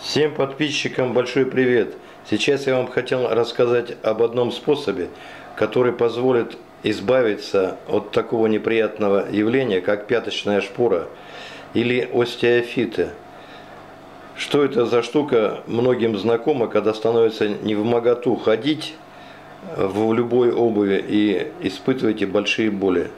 Всем подписчикам большой привет! Сейчас я вам хотел рассказать об одном способе, который позволит избавиться от такого неприятного явления, как пяточная шпора или остеофиты. Что это за штука, многим знакомо, когда становится не в ходить в любой обуви и испытываете большие боли.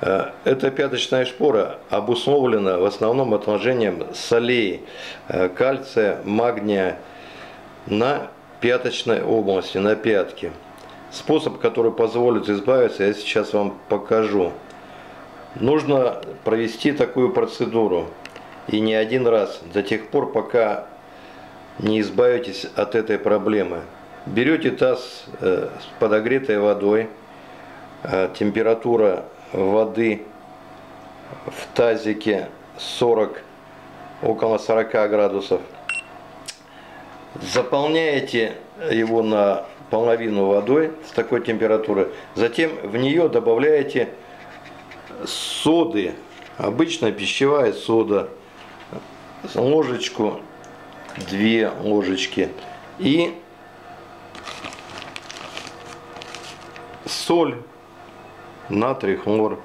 Э, эта пяточная шпора обусловлена в основном отложением солей э, кальция, магния на пяточной области, на пятке. Способ, который позволит избавиться, я сейчас вам покажу. Нужно провести такую процедуру и не один раз, до тех пор, пока не избавитесь от этой проблемы. Берете таз э, с подогретой водой, температура воды в тазике 40, около 40 градусов. Заполняете его на половину водой с такой температуры. Затем в нее добавляете соды, обычная пищевая сода, ложечку, две ложечки и соль натрий, хлор.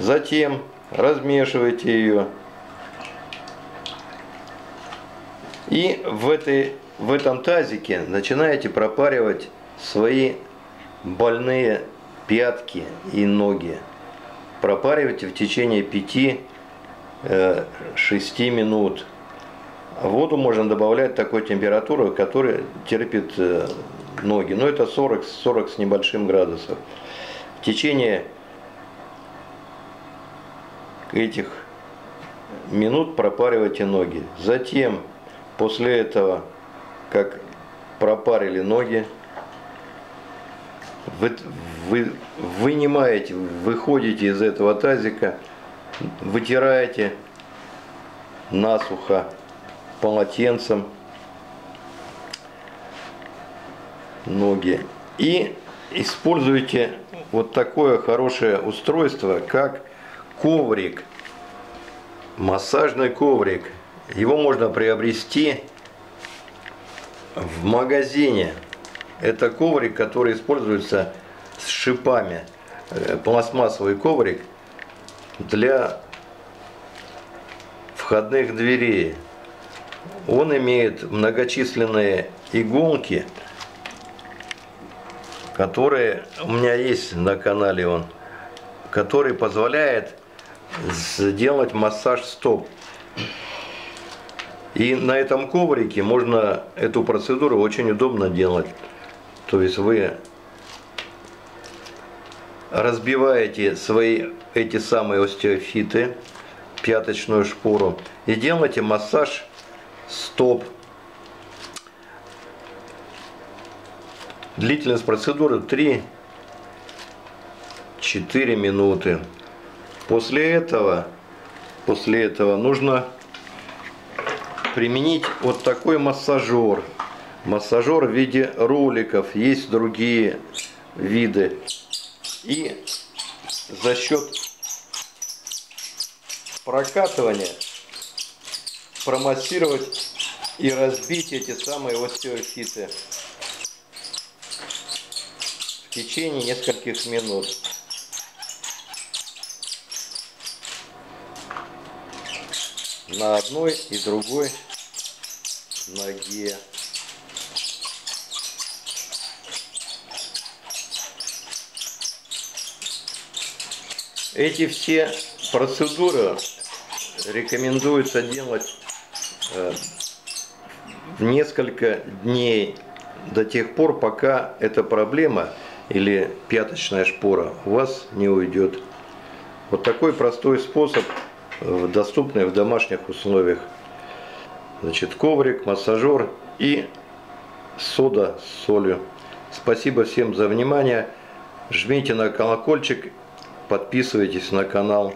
Затем размешивайте ее. И в, этой, в этом тазике начинаете пропаривать свои больные пятки и ноги. Пропаривайте в течение 5-6 э, минут. Воду можно добавлять такой температуры, которая терпит э, ноги. Но это 40, 40 с небольшим градусов. В течение этих минут пропаривайте ноги. Затем, после этого, как пропарили ноги, вы, вы вынимаете, выходите из этого тазика, вытираете насухо полотенцем ноги. И используйте вот такое хорошее устройство, как коврик, массажный коврик. Его можно приобрести в магазине. Это коврик, который используется с шипами. Э, пластмассовый коврик для входных дверей. Он имеет многочисленные иголки, которые у меня есть на канале он, который позволяет сделать массаж стоп. И на этом коврике можно эту процедуру очень удобно делать. То есть вы разбиваете свои эти самые остеофиты, пяточную шпору, и делаете массаж стоп Длительность процедуры 3-4 минуты. После этого, после этого нужно применить вот такой массажер. Массажер в виде роликов. Есть другие виды. И за счет прокатывания промассировать и разбить эти самые остеофиты течение нескольких минут. На одной и другой ноге. Эти все процедуры рекомендуется делать э, в несколько дней до тех пор, пока эта проблема или пяточная шпора у вас не уйдет. Вот такой простой способ, э, доступный в домашних условиях. Значит, коврик, массажер и сода с солью. Спасибо всем за внимание. Жмите на колокольчик, подписывайтесь на канал.